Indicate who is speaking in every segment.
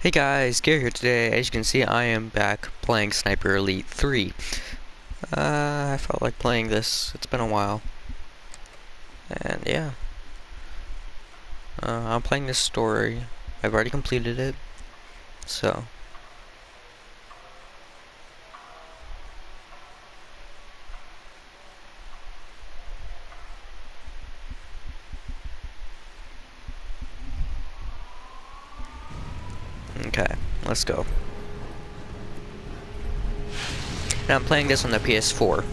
Speaker 1: Hey guys, Gary here today. As you can see, I am back playing Sniper Elite 3. Uh, I felt like playing this. It's been a while. And yeah. Uh, I'm playing this story. I've already completed it. So. Okay, let's go. Now I'm playing this on the PS4.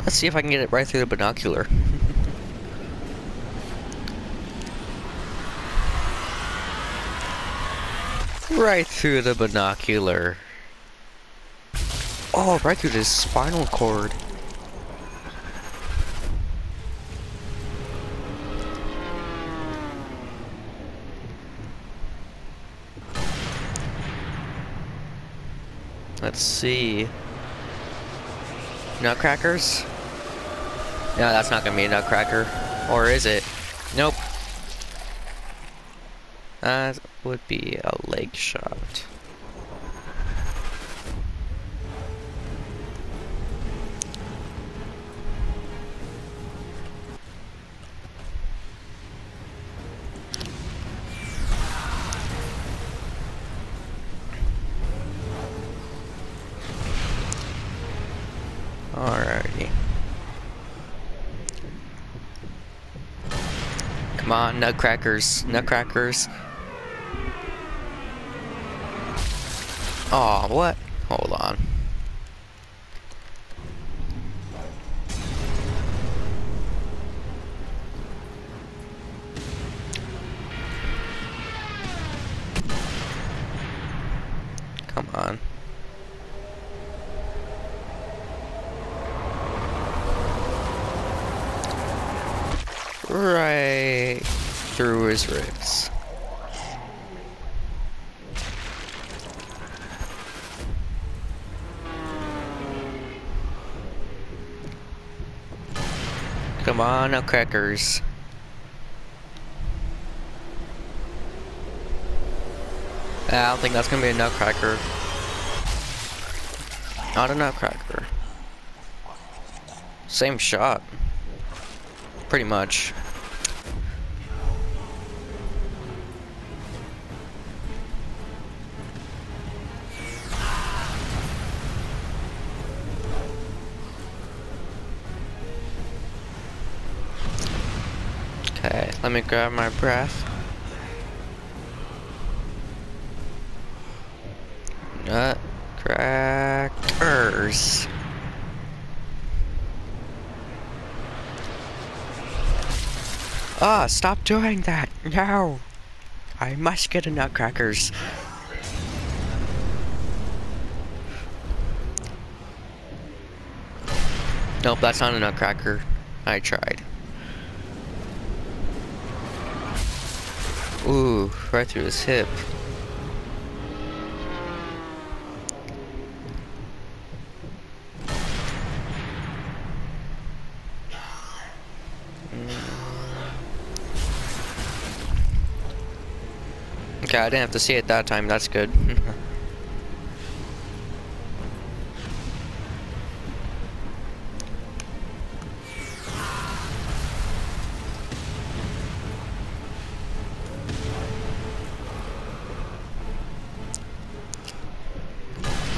Speaker 1: Let's see if I can get it right through the binocular. right through the binocular. Oh, right through his spinal cord. Let's see. Nutcrackers? No, that's not gonna be a nutcracker. Or is it? Nope. That would be a leg shot. Come on, nutcrackers, nutcrackers. Oh, what? Hold on. Right through his ribs. Come on, nutcrackers. I don't think that's gonna be a nutcracker. Not a nutcracker. Same shot. Pretty much. Okay, let me grab my breath. Nutcrackers. Ah, stop doing that! No! I must get a nutcrackers. Nope, that's not a nutcracker. I tried. Ooh, right through his hip. I didn't have to see it that time, that's good.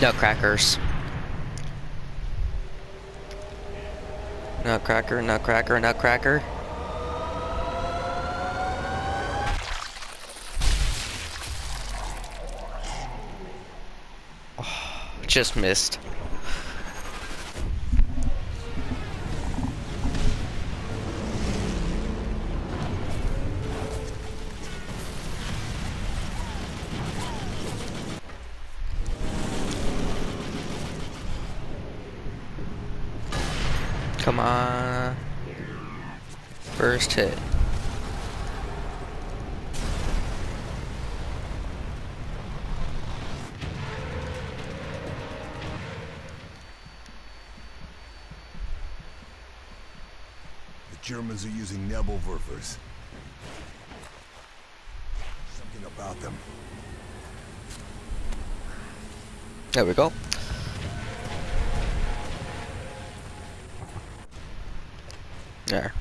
Speaker 1: Nutcrackers. Nutcracker, nutcracker, nutcracker. Oh, just missed. Come on. First hit.
Speaker 2: Germans are using Nebelwerfers. Something about them.
Speaker 1: There we go. There.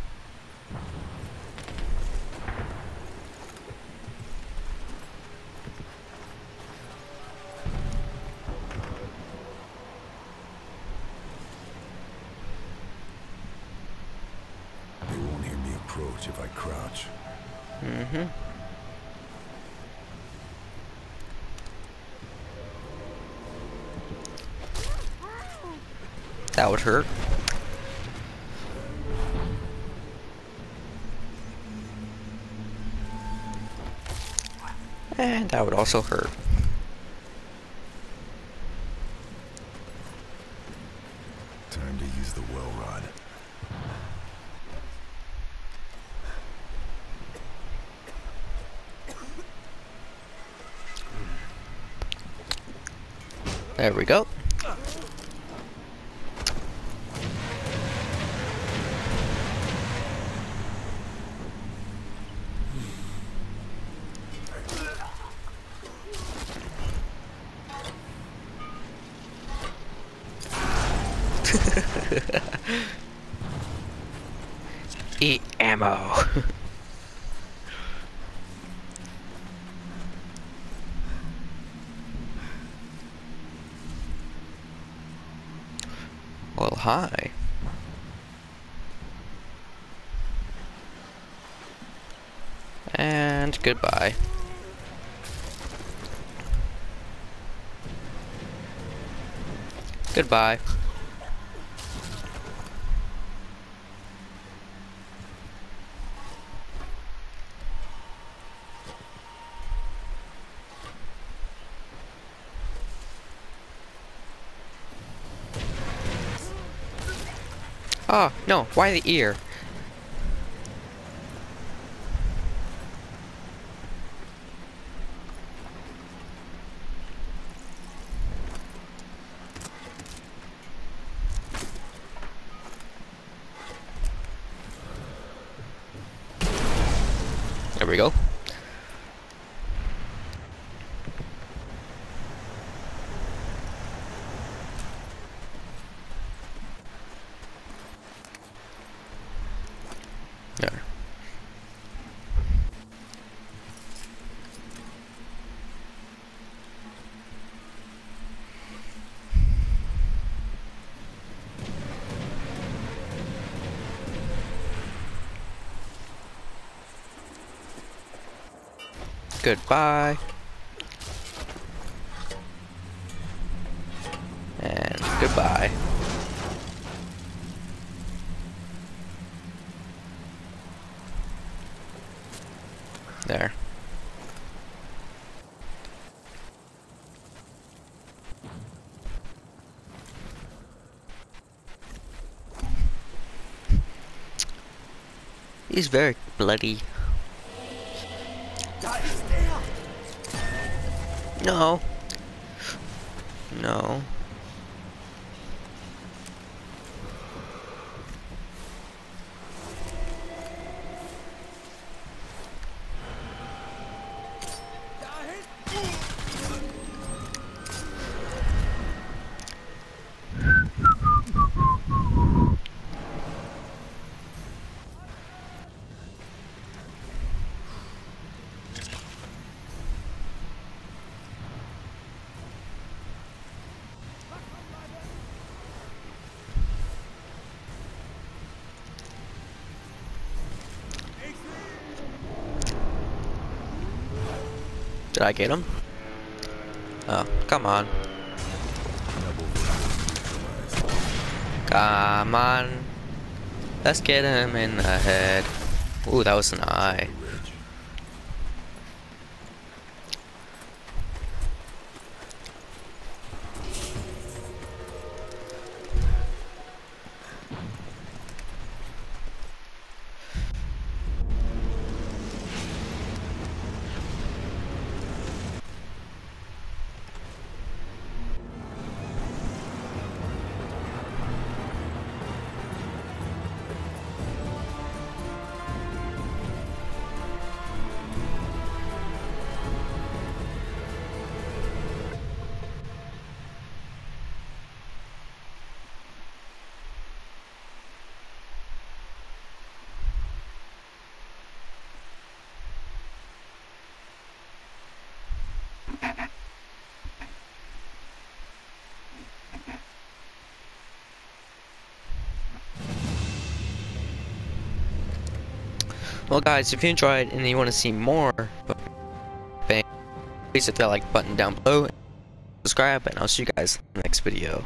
Speaker 2: If I crouch.
Speaker 1: Mm-hmm. That would hurt. And that would also hurt.
Speaker 2: Time to use the Welrod.
Speaker 1: There we go. Eat ammo. well, hi. And goodbye. Goodbye. Oh, no, why the ear? There we go. There. Goodbye. And goodbye. There. He's very bloody. No. No. Did I get him? Oh, come on. Come on. Let's get him in the head. Ooh, that was an eye. Well guys, if you enjoyed and you want to see more, please hit that like button down below, subscribe, and I'll see you guys in the next video.